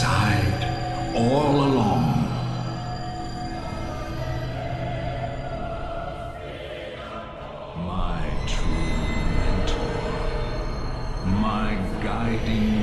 side all along. My true mentor. My guiding